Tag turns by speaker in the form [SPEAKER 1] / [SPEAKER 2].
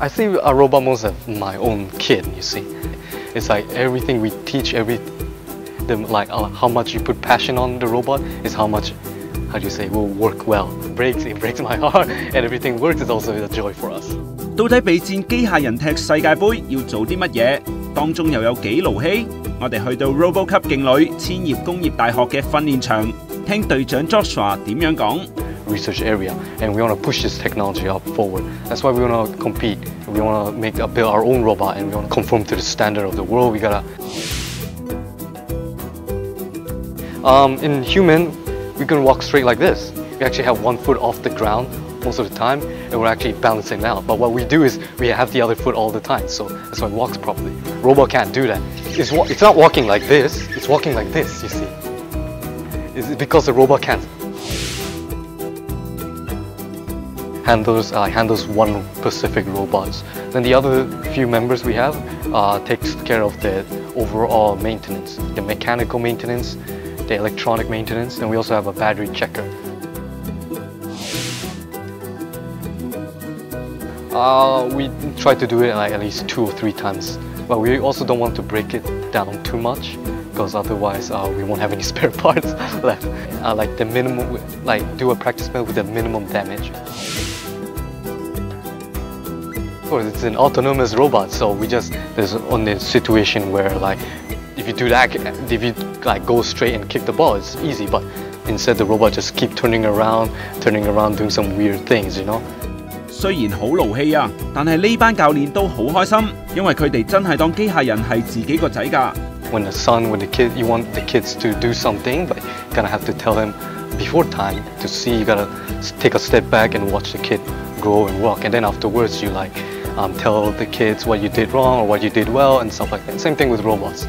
[SPEAKER 1] I see a robot most of my own kid, you see. It's like everything we teach, every, the, like，how much you put passion on the robot is how much, how do you say, will work well. Breaks, it breaks my heart, and everything works is also a joy for us.
[SPEAKER 2] 到底備戰機械人踢世界盃要做啲乜嘢？當中又有幾勞氣？我哋去到 RoboCup 勁旅千葉工業大學嘅訓練場，聽隊長 Joshua 點樣講。
[SPEAKER 1] Research area and we want to push this technology up forward. That's why we want to compete. We want to make a, build our own robot and we want to conform to the standard of the world. We gotta. Um, in human, we can walk straight like this. We actually have one foot off the ground most of the time and we're actually balancing out. But what we do is we have the other foot all the time, so that's why it walks properly. Robot can't do that. It's, it's not walking like this, it's walking like this, you see. It's because the robot can't handles uh, handles one specific robots. Then the other few members we have uh, takes care of the overall maintenance, the mechanical maintenance, the electronic maintenance, and we also have a battery checker. Uh, we try to do it like at least two or three times, but we also don't want to break it down too much because otherwise uh, we won't have any spare parts left. Uh, like the minimum, like do a practice build with the minimum damage. Of course, it's an autonomous robot, so we just there's only a situation where like if you do that, if you like go straight and kick the ball, it's easy. But instead, the robot just keep turning around, turning around, doing some weird things, you know.
[SPEAKER 2] 虽然好劳气啊，但系呢班教练都好开心，因为佢哋真系当机械人系自己个仔㗎。
[SPEAKER 1] When the son, when the kid, you want the kids to do something, but you kind of have to tell them before time to see. You gotta take a step back and watch the kid grow and walk, and then afterwards you like um, tell the kids what you did wrong or what you did well and stuff like that. Same thing with robots.